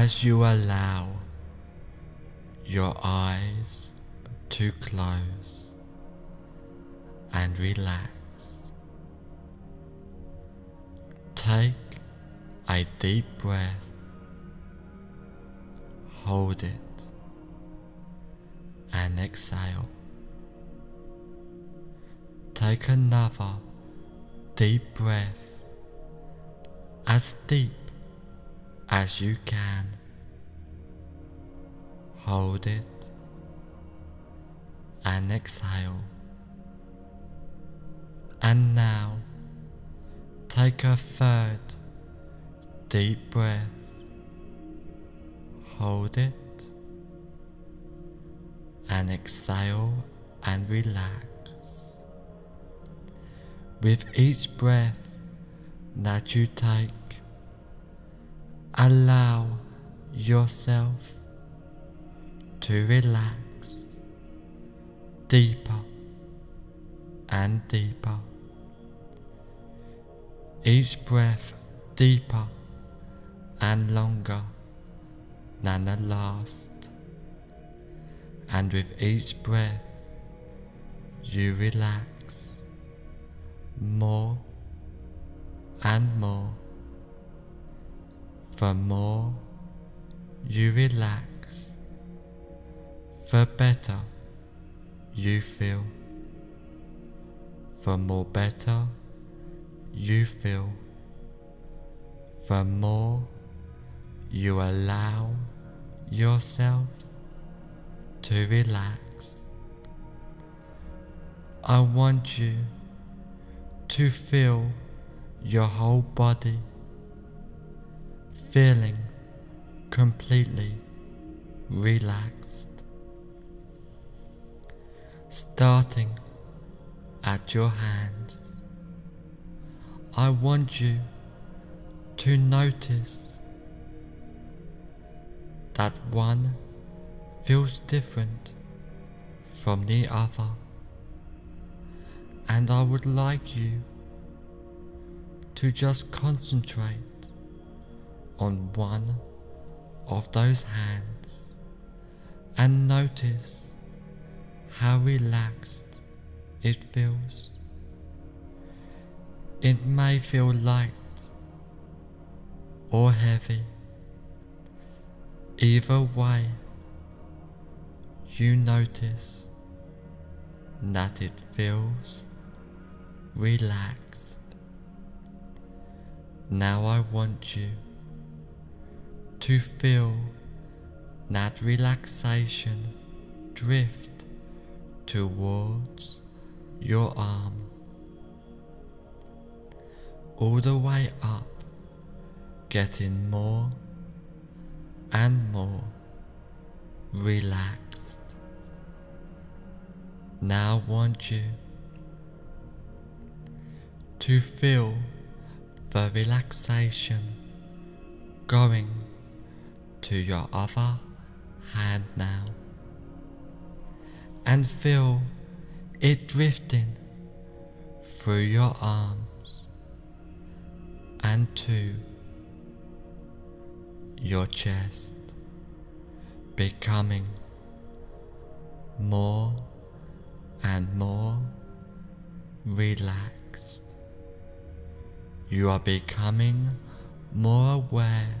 as you allow your eyes to close and relax. Take a deep breath, hold it, and exhale. Take another deep breath, as deep as you can. Hold it and exhale. And now take a third deep breath. Hold it and exhale and relax. With each breath that you take, allow yourself to relax deeper and deeper. Each breath deeper and longer than the last. And with each breath, you relax more and more. The more you relax, the better you feel. The more better you feel, the more you allow yourself to relax. I want you to feel your whole body feeling completely relaxed. Starting at your hands, I want you to notice that one feels different from the other, and I would like you to just concentrate on one of those hands and notice how relaxed it feels. It may feel light or heavy. Either way, you notice that it feels relaxed. Now I want you to feel that relaxation drift towards your arm, all the way up, getting more and more relaxed. Now want you to feel the relaxation going to your other hand now and feel it drifting through your arms and to your chest becoming more and more relaxed. You are becoming more aware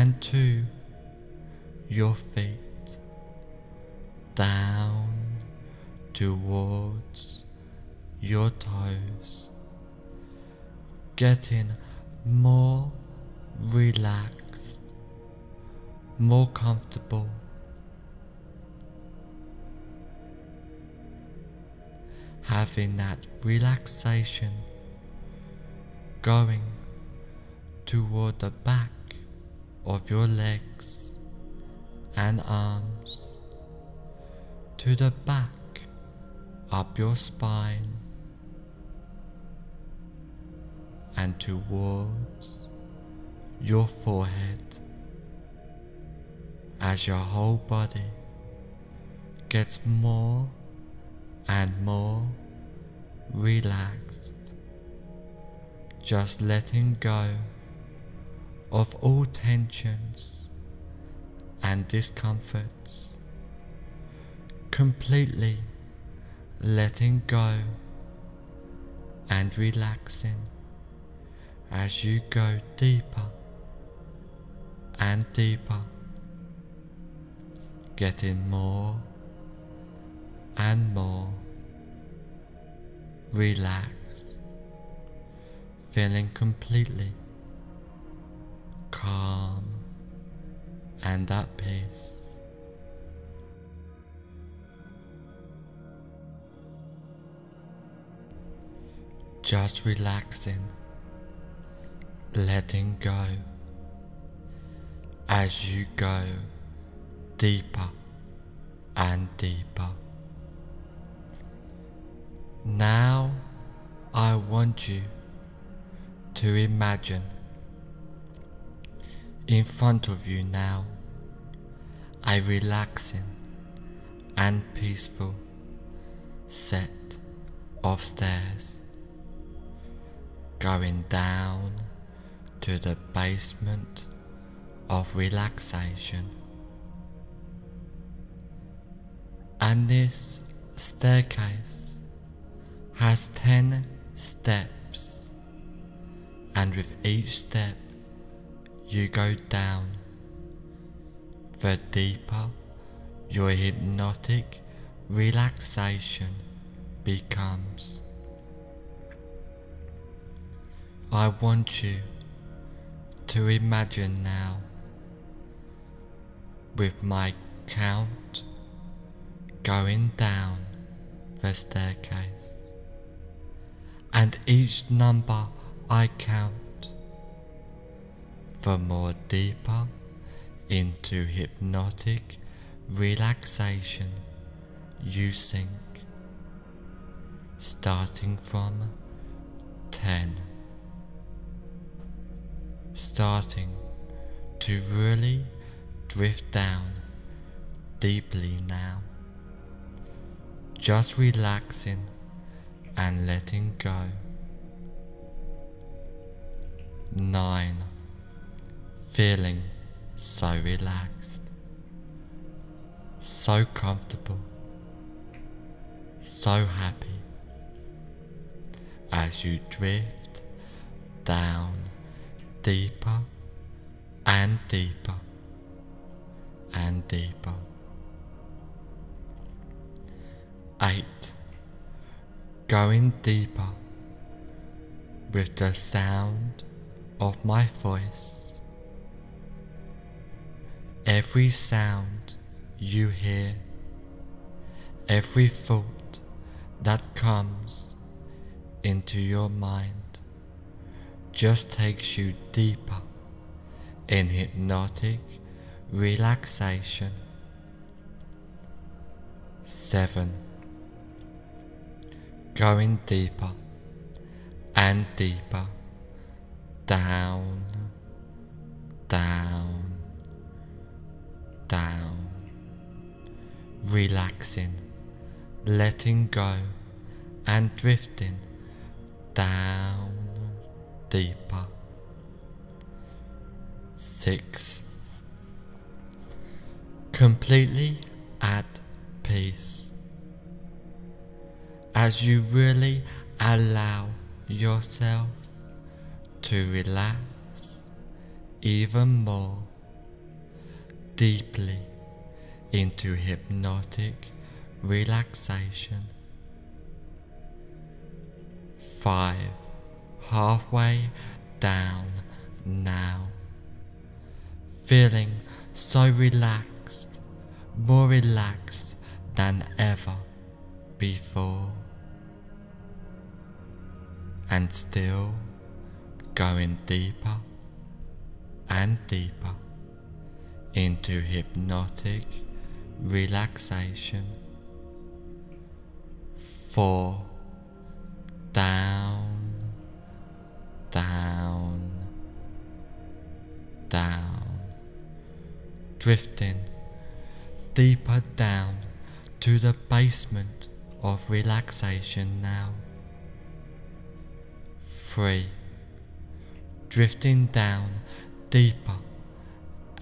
and to your feet down towards your toes, getting more relaxed, more comfortable. Having that relaxation going toward the back of your legs and arms to the back up your spine and towards your forehead as your whole body gets more and more relaxed, just letting go of all tensions and discomforts, completely letting go and relaxing as you go deeper and deeper, getting more and more relaxed, feeling completely calm and at peace. Just relaxing, letting go as you go deeper and deeper. Now I want you to imagine in front of you now. A relaxing and peaceful set of stairs. Going down to the basement of relaxation. And this staircase has 10 steps, and with each step you go down, the deeper your hypnotic relaxation becomes. I want you to imagine now with my count going down the staircase and each number I count, more deeper into hypnotic relaxation you sink, starting from 10, starting to really drift down deeply now, just relaxing and letting go. 9. Feeling so relaxed, so comfortable, so happy as you drift down deeper and deeper and deeper. 8 going deeper with the sound of my voice. Every sound you hear, every thought that comes into your mind just takes you deeper in hypnotic relaxation. 7 going deeper and deeper. Down, down, down, relaxing, letting go and drifting down deeper. Six. Completely at peace as you really allow yourself to relax even more deeply into hypnotic relaxation. 5. Halfway down now. Feeling so relaxed, more relaxed than ever before and still going deeper and deeper into hypnotic relaxation. Four, down, down, down, drifting deeper down to the basement of relaxation now. Three, drifting down deeper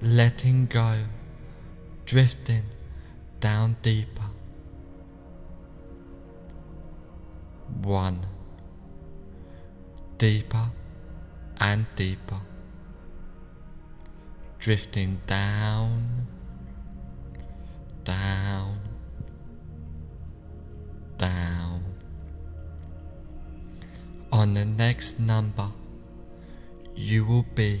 letting go, drifting down deeper. One, deeper and deeper, drifting down, down, down. On the next number, you will be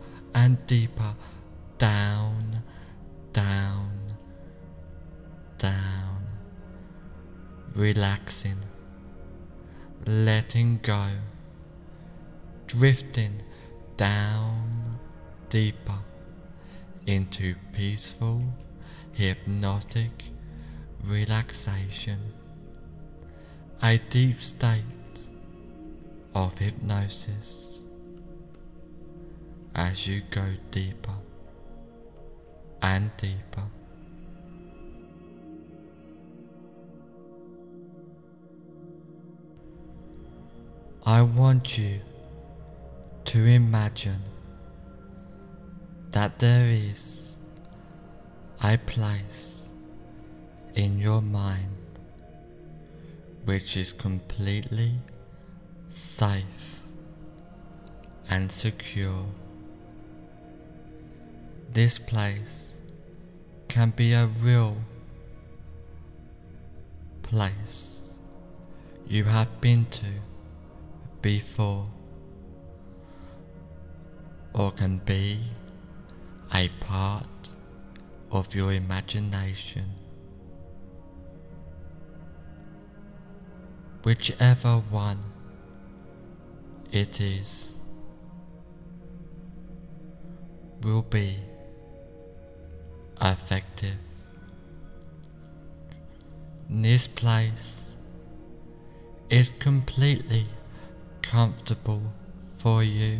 and deeper. Down, down, down, relaxing, letting go, drifting down deeper into peaceful, hypnotic relaxation, a deep state of hypnosis as you go deeper and deeper. I want you to imagine that there is a place in your mind which is completely safe and secure. This place can be a real place you have been to before or can be a part of your imagination. Whichever one it is will be effective. This place is completely comfortable for you,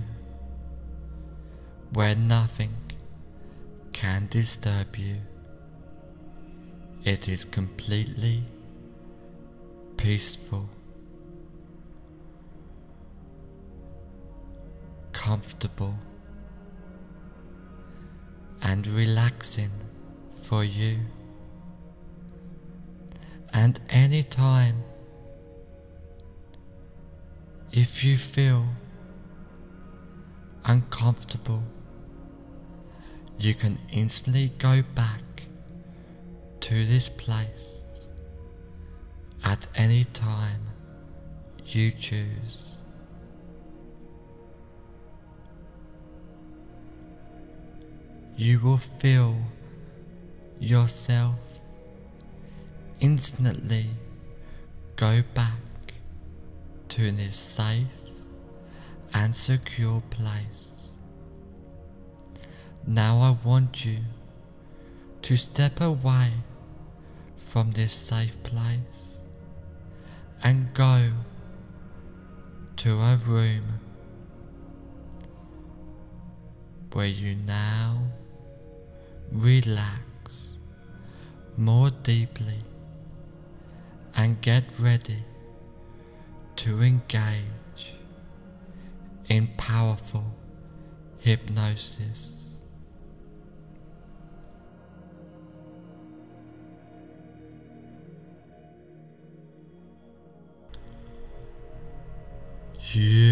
where nothing can disturb you. It is completely peaceful, comfortable, and relaxing for you. And anytime if you feel uncomfortable, you can instantly go back to this place at any time you choose. You will feel yourself instantly go back to this safe and secure place. Now I want you to step away from this safe place and go to a room where you now relax more deeply and get ready to engage in powerful hypnosis. You.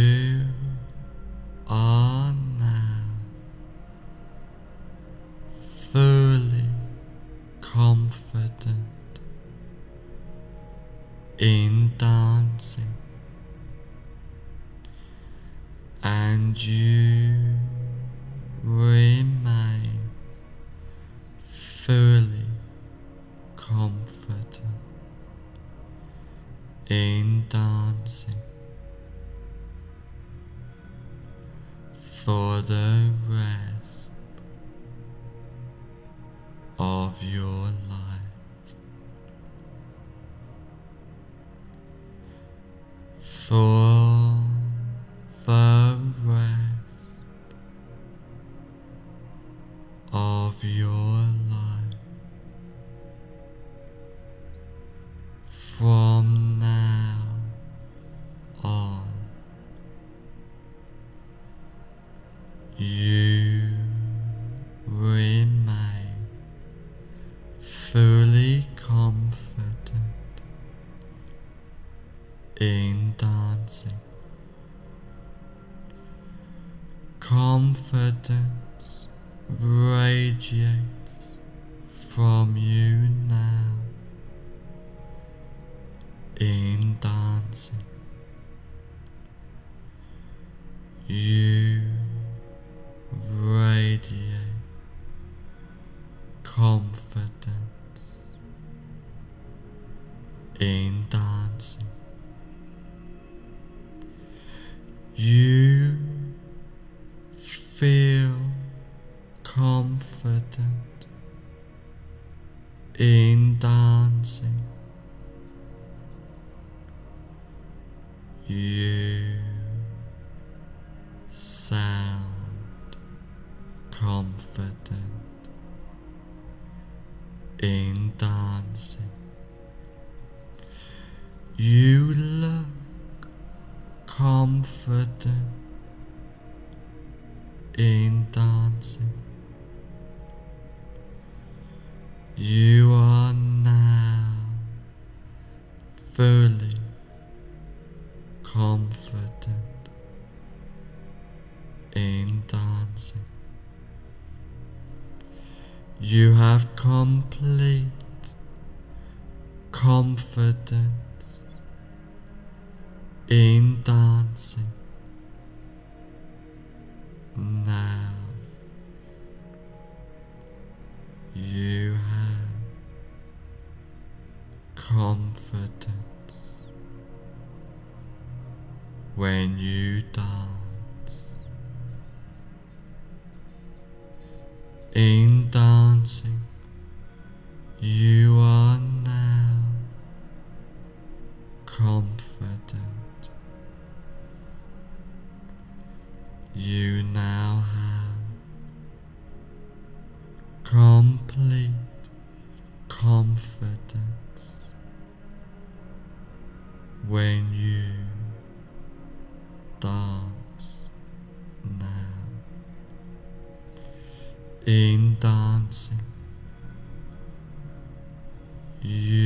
feel You confidence in dancing now. You have confidence when you dance You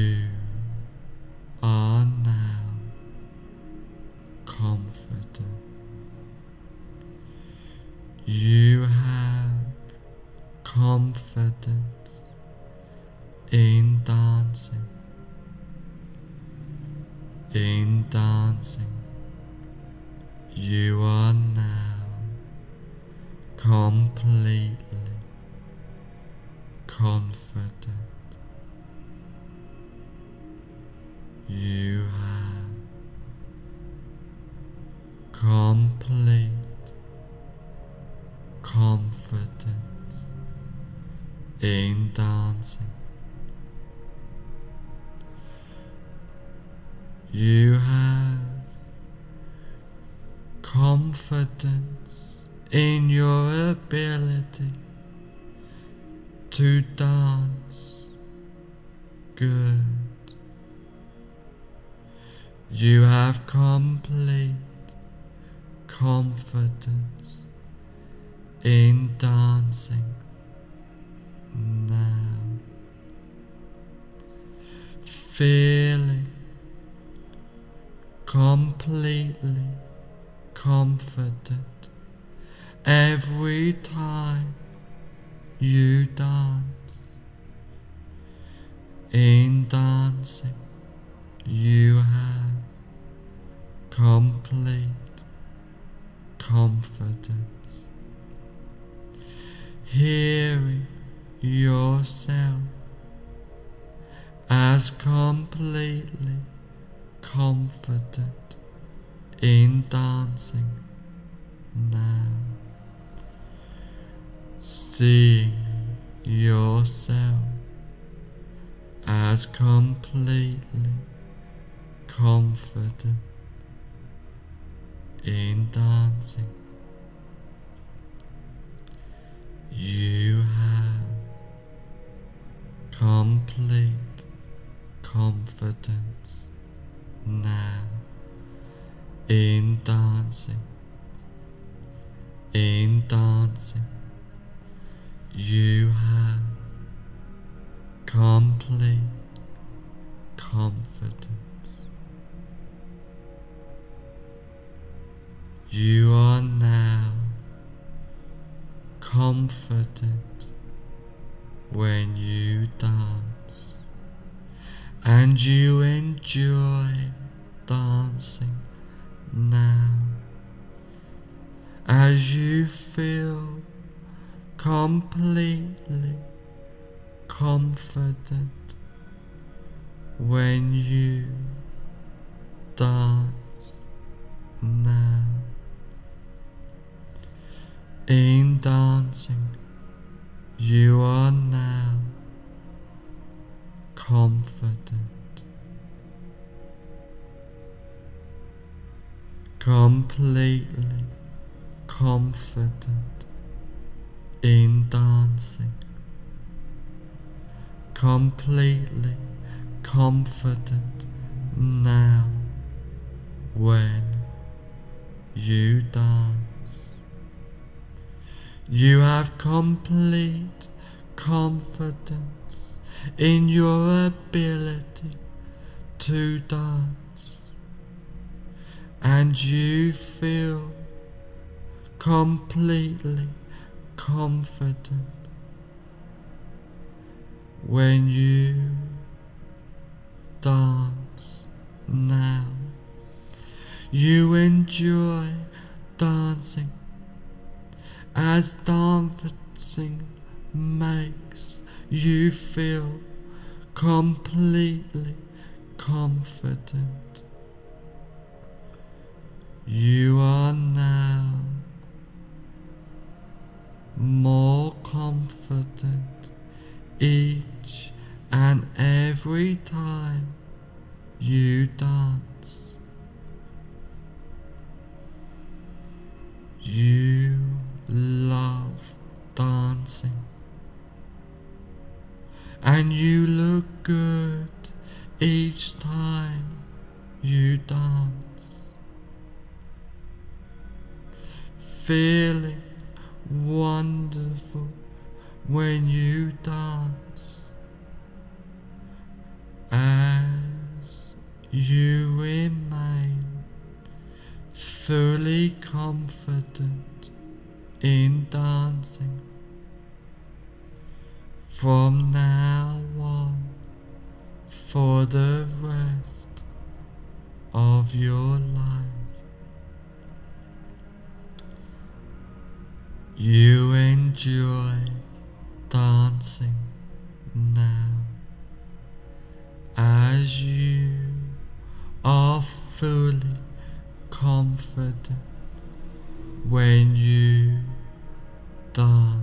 ability to dance. Good. You have complete confidence in dancing now. Feeling completely confident every time you dance. In dancing, you have complete confidence. Hearing yourself as completely confident in dancing now. Seeing yourself as completely confident in dancing. You have complete confidence now in dancing. In dancing, you have complete confidence. You are now confident when you dance and you enjoy dancing now as you feel completely confident when you dance now. In dancing, you are now confident, completely confident in dancing, completely confident now when you dance. You have complete confidence in your ability to dance, and you feel completely confident when you dance now. You enjoy dancing as dancing makes you feel completely confident. You are now more confident each and every time you dance. You love dancing and you look good when you dance.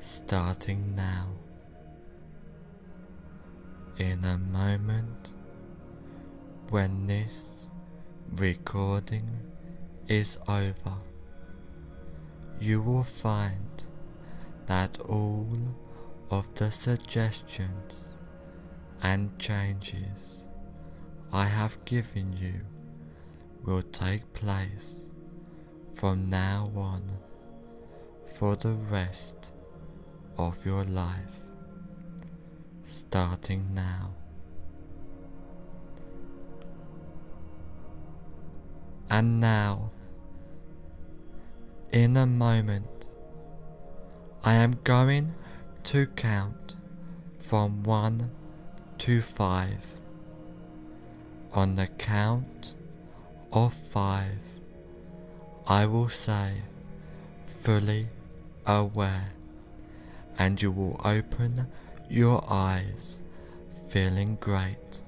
starting now. In a moment when this recording is over, you will find that all of the suggestions and changes I have given you will take place from now on for the rest of your life starting now. And now, in a moment, I am going to count from 1 to 5. On the count of 5, I will say, fully aware and you will open your eyes feeling great.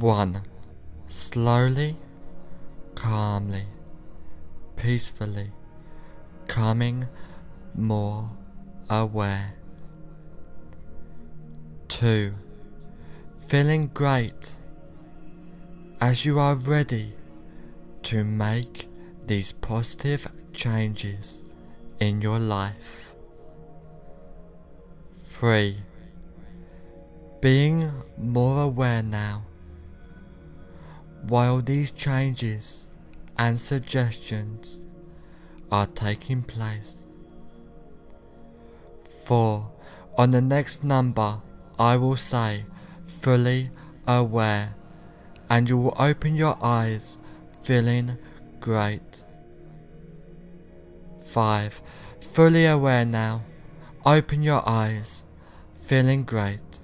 1. Slowly, calmly, peacefully, coming more aware. 2. Feeling great as you are ready to make these positive changes in your life. 3. Being more aware now. While these changes and suggestions are taking place. 4. On the next number, I will say, fully aware, and you will open your eyes feeling great. 5. Fully aware now. Open your eyes. Feeling great.